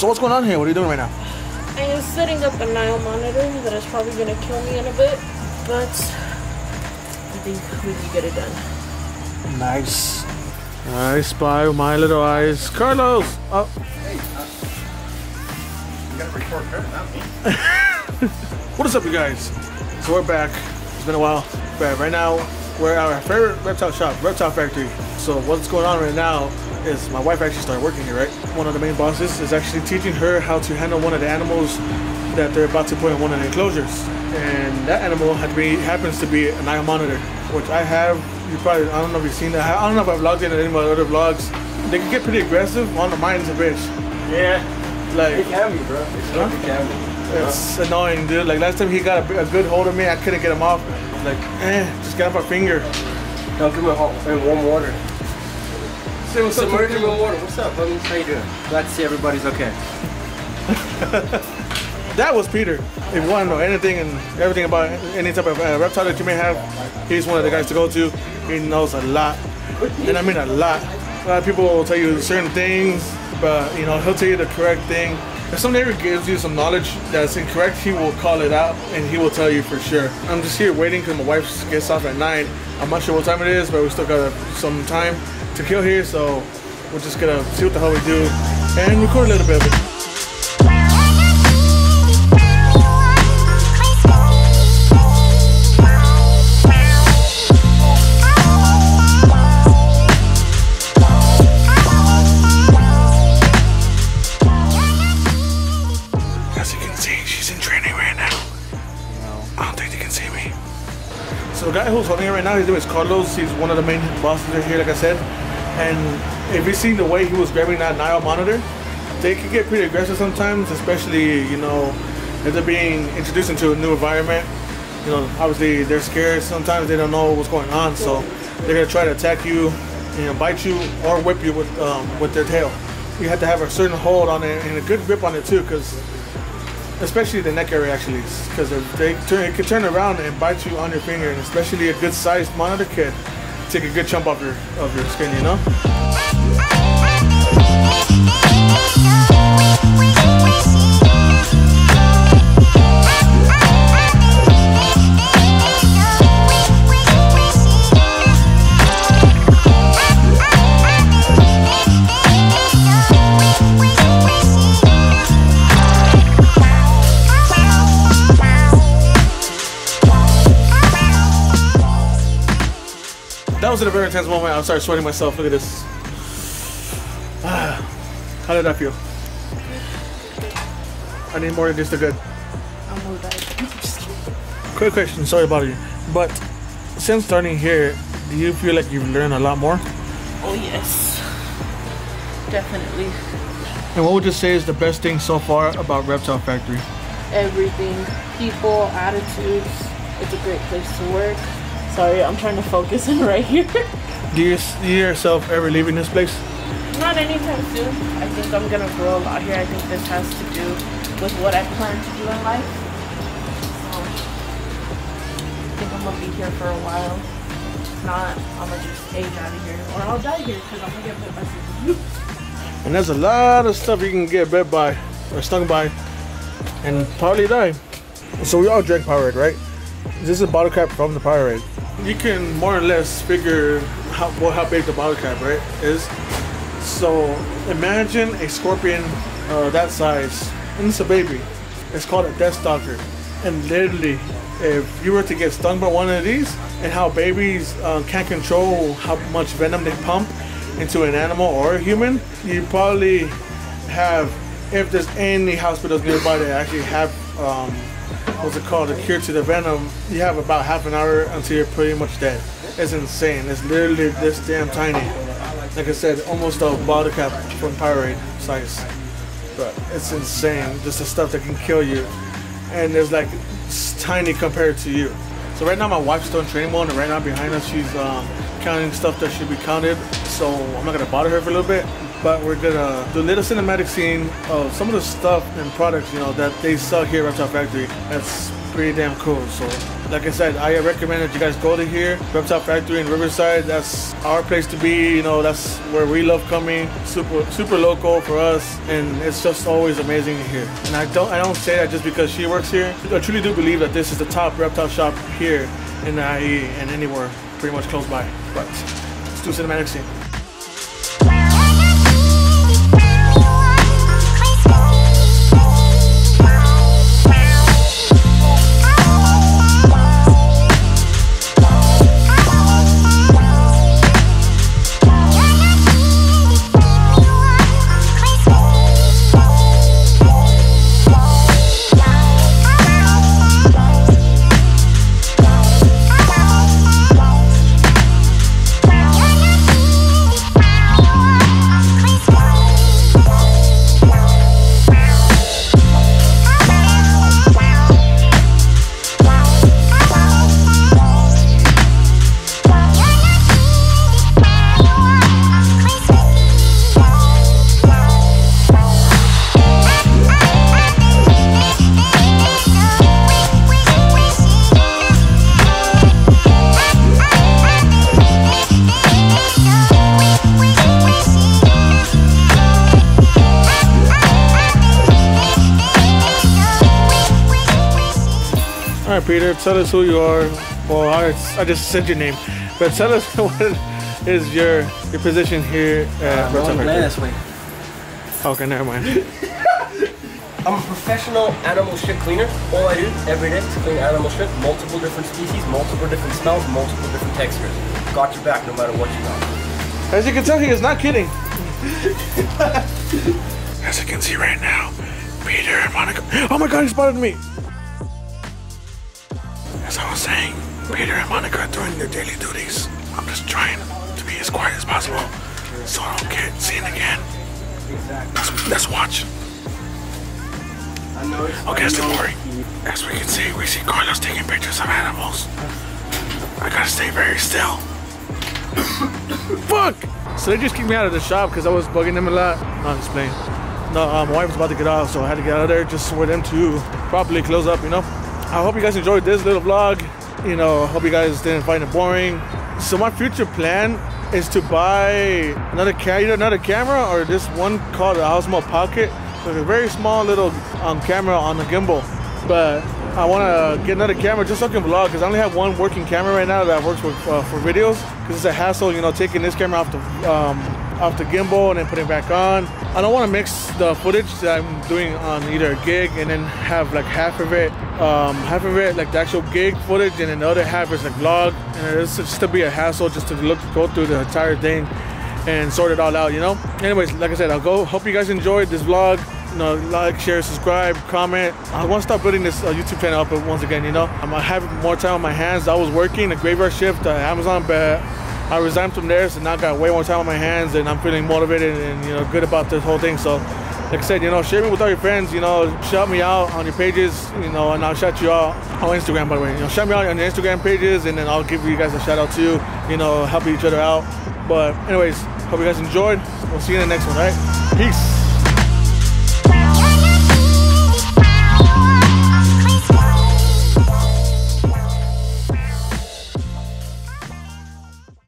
So what's going on here? What are you doing right now? I am setting up a Nile monitor that is probably gonna kill me in a bit, but I think we can get it done. Nice. I spy with my little eyes. Carlos! Oh, uh, You gotta record her, not me. what is up, you guys? So we're back. It's been a while. But right now, we're at our favorite reptile shop, Reptile Factory. So what's going on right now is my wife actually started working here, right? One of the main bosses is actually teaching her how to handle one of the animals that they're about to put in one of the enclosures. And that animal had be, happens to be a Nile monitor, which I have. You probably, I don't know if you've seen that. I don't know if I've logged in any of my other vlogs. They can get pretty aggressive. On the mine's a bitch. Yeah. Like, They can be, bro. They Huh? huh? can be. It's annoying, dude. Like last time he got a, a good hold of me, I couldn't get him off. Like, eh, just got off my finger. Don't give me a hot and warm water. Say what's up. to Submerge the him in water. What's up, buddy? How you doing? Glad to see everybody's okay. That was Peter. If you want to know anything and everything about any type of uh, reptile that you may have, he's one of the guys to go to. He knows a lot, and I mean a lot. A lot of people will tell you certain things, but you know he'll tell you the correct thing. If somebody ever gives you some knowledge that's incorrect, he will call it out and he will tell you for sure. I'm just here waiting because my wife gets off at nine. I'm not sure what time it is, but we still got some time to kill here, so we're just gonna see what the hell we do and record a little bit of it. As you can see, she's in training right now. I don't think they can see me. So the guy who's holding it right now, his name is Carlos. He's one of the main bosses here, like I said. And if you see the way he was grabbing that Nile monitor, they can get pretty aggressive sometimes, especially, you know, if they're being introduced into a new environment. You know, obviously they're scared. Sometimes they don't know what's going on, so they're gonna try to attack you, you know, bite you or whip you with um, with their tail. You have to have a certain hold on it and a good grip on it too, because especially the neck area actually, because they turn, it can turn around and bite you on your finger, and especially a good sized monitor kid take a good chunk off your of your skin, you know. That was a very intense moment. I'm started sweating myself. Look at this. Ah, how did that feel? I need more than just a good. I'm all kidding. Quick question. Sorry about you, but since starting here, do you feel like you've learned a lot more? Oh yes, definitely. And what would you say is the best thing so far about Reptile Factory? Everything, people, attitudes. It's a great place to work. Sorry, I'm trying to focus in right here. Do you see yourself ever leaving this place? Not anytime soon. I think I'm gonna grow a lot here. I think this has to do with what I plan to do in life. So, I think I'm gonna be here for a while. If not, I'm gonna just age out of here, or I'll die here because I'm gonna get bit by something. And there's a lot of stuff you can get bit by or stung by and probably die. So we all drank Powerade, right? This is a bottle cap from the Powerade. You can more or less figure how well, how big the bottle cap, right, is. So imagine a scorpion uh, that size, and it's a baby. It's called a death stalker, and literally, if you were to get stung by one of these, and how babies uh, can't control how much venom they pump into an animal or a human, you probably have, if there's any hospitals nearby that actually have, um, what's it called, the cure to the venom, you have about half an hour until you're pretty much dead. It's insane. It's literally this damn tiny. Like I said, almost a bottle cap from Powerade size. But it's insane. Just the stuff that can kill you. And it's like it's tiny compared to you. So right now my wife's in training mode and right now behind us she's um, counting stuff that should be counted. So I'm not gonna bother her for a little bit. But we're gonna do a little cinematic scene of some of the stuff and products, you know, that they sell here at Reptile Factory. That's pretty damn cool. So, like I said, I recommend that you guys go to here, Reptile Factory in Riverside. That's our place to be. You know, that's where we love coming. Super, super local for us, and it's just always amazing here. And I don't, I don't say that just because she works here. I truly do believe that this is the top reptile shop here in IE and anywhere pretty much close by. But let's do cinematic scene. All right, Peter, tell us who you are. Well, I, I just said your name, but tell us what is your your position here at Uh, Factory. Okay, never mind. I'm a professional animal shit cleaner. All I do every day is clean animal shit, multiple different species, multiple different smells, multiple different textures. Got your back no matter what you got. As you can tell, he is not kidding. As you can see right now, Peter and Monica. Oh my God, he spotted me. I was saying, Peter and Monica are doing their daily duties. I'm just trying to be as quiet as possible so I don't get seen again. Let's, let's watch. Okay, do worry. As we can see, we see Carlos taking pictures of animals. I gotta stay very still. Fuck! So they just kicked me out of the shop because I was bugging them a lot. No, I'm just playing. No, uh, my wife was about to get off, so I had to get out of there just for them to properly close up, you know? I hope you guys enjoyed this little vlog. You know, hope you guys didn't find it boring. So my future plan is to buy another camera, another camera or this one called the Osmo Pocket. It's a very small little um, camera on the gimbal. But I want to get another camera just so I can vlog because I only have one working camera right now that works with, uh, for videos. Because it's a hassle, you know, taking this camera off the um, off the gimbal and then putting it back on. I don't want to mix the footage that I'm doing on either a gig and then have like half of it, um, half of it like the actual gig footage, and then the other half is like vlog. And it's just to be a hassle just to look go through the entire thing and sort it all out, you know. Anyways, like I said, I'll go. Hope you guys enjoyed this vlog. You know, like, share, subscribe, comment. I want to start building this uh, YouTube channel up once again. You know, I'm gonna more time on my hands. I was working a graveyard shift at Amazon, but I resigned from there, so now I got way more time on my hands, and I'm feeling motivated and you know good about this whole thing. So, like I said, you know, share me with all your friends. You know, shout me out on your pages. You know, and I'll shout you out on Instagram. By the way, you know, shout me out on your Instagram pages, and then I'll give you guys a shout out too. You know, help each other out. But anyways, hope you guys enjoyed. We'll see you in the next one. All right, peace.